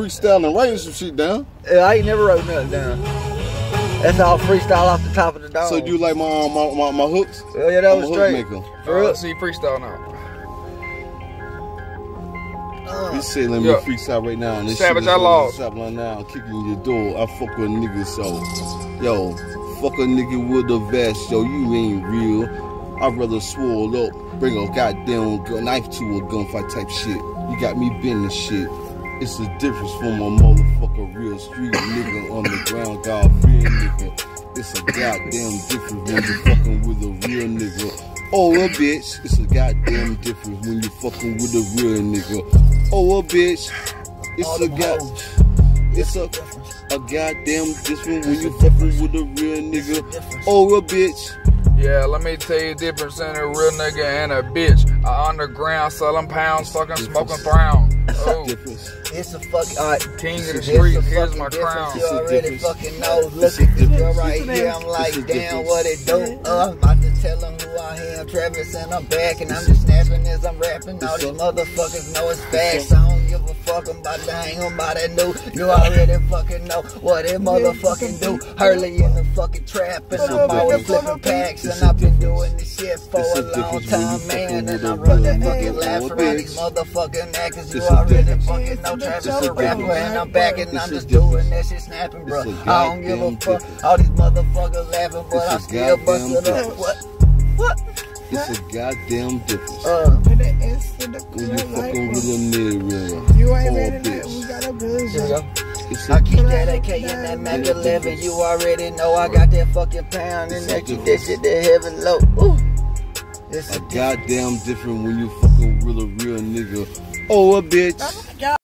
freestyling and writing some shit down. I ain't never wrote nothing down. That's all freestyle off the top of the dome. So do you like my um, my, my, my hooks? Oh, yeah, that I'm was a hook straight. maker. For Uh, real. let's see freestyle now. He said, let me Yeah. freestyle right now. And this Savage shit is Outlaw. Stop right now, kicking your door. I fuck with a nigga, so. Yo, fuck a nigga with a vest, yo, you ain't real. I'd rather swole up, bring a goddamn knife to a gunfight type shit. You got me bending shit. It's a difference from a motherfucker real street nigga on the ground, God fearing nigga. It's a goddamn difference when you fucking with a real nigga. Oh, a bitch, it's a goddamn difference when you fucking with a real nigga. Oh, a bitch, it's All a them god, it's a a goddamn difference when you fucking with a real nigga. Oh, a bitch. Yeah, let me tell you the difference in a real nigga and a bitch. I underground selling pounds, fucking smoking brown. Oh, Difference. It's a fucking alright. king of the streets. Here's my crown. You It's already fucking know. It's Look a at this girl right here. I'm like, damn, difference. what it do? Uh, I'm about to tell them who I am. Travis and I'm back and I'm just snapping as I'm rapping. All these motherfuckers know it's facts. I don't give a fuck. I'm about to hang on by that new. You already fucking know what it motherfucking do. Hurley in the fucking trap and It's a I'm always difference. flipping packs and I've been difference. doing this shit for It's a a long difference when you time, fucking man. with And a I'm real running nigga fucking or laps a around these bitch. motherfucking actors. You It's a already difference. fucking know Travis It's a a rapper difference. and I'm back and It's I'm a just difference. doing that shit snapping, bro. It's a I don't give a goddamn fuck. difference. All these motherfuckers laughing, but It's I a still bust goddamn it up. difference. What? What? It's a goddamn difference. Uh, Put the S to the When you club like fucking with what? a nigga. You ain't or a ready like we bitch. got a here we vision. go. It's I a keep that AK in that Mac 11. You already know I got that fucking pound and It's a that keep that difference. shit that heaven low. Ooh. It's a a goddamn different when you fucking real a real nigga. Oh, a bitch. Oh